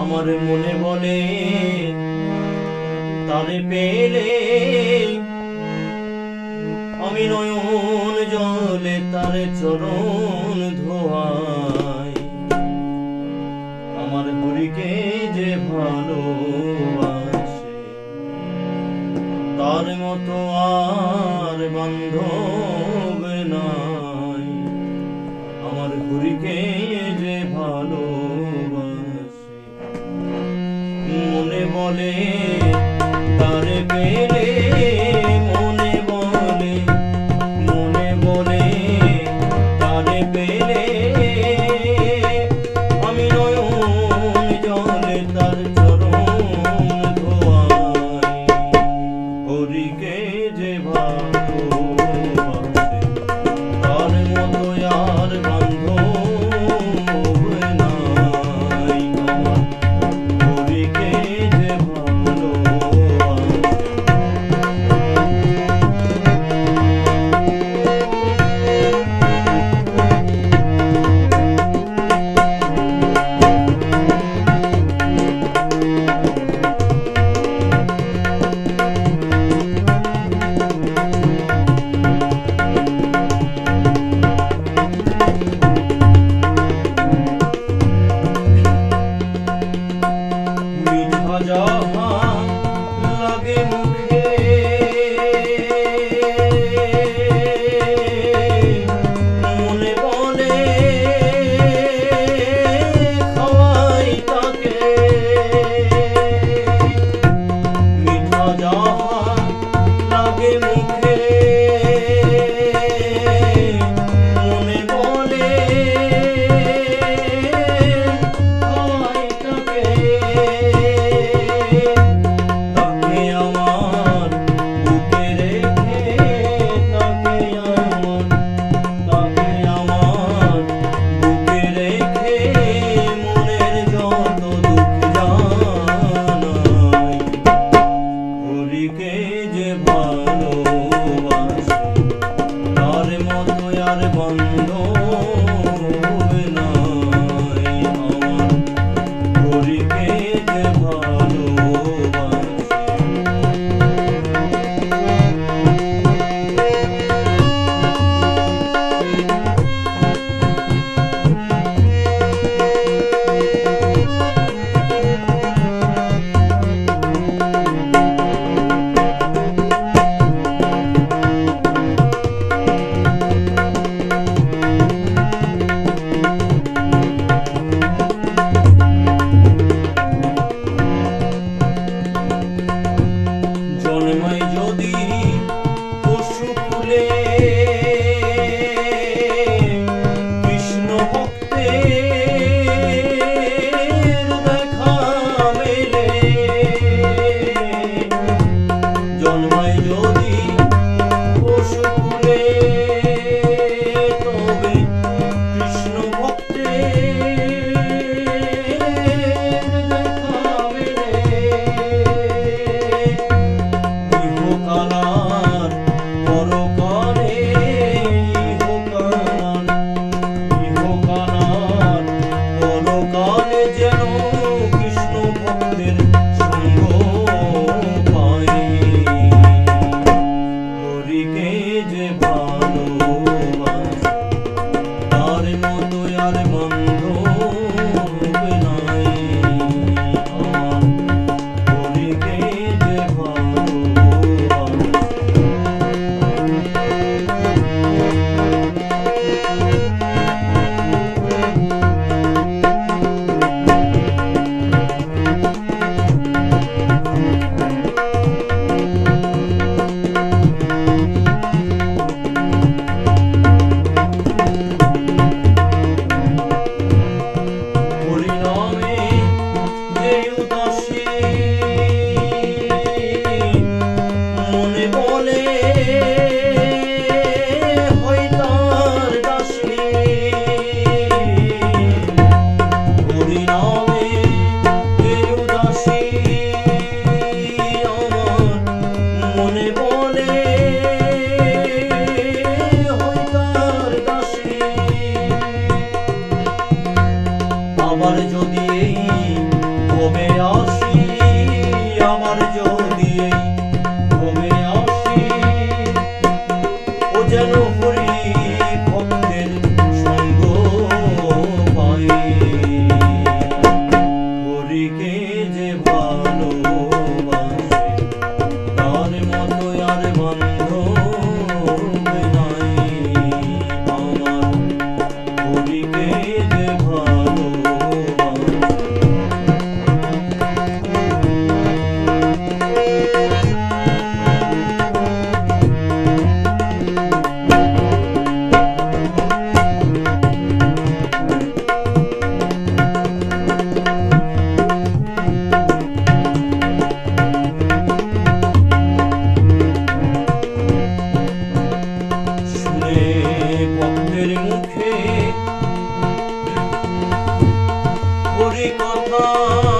আমার মনে মনে তারে পেলে আমি নয়ন জলে তারে চরণ ধোয়াই আমার হরিকে যে ভালোবাসে, তার মতো আর বন্ধন বলে তার মেরে আবার যদি এই কমে আস Hari Mama.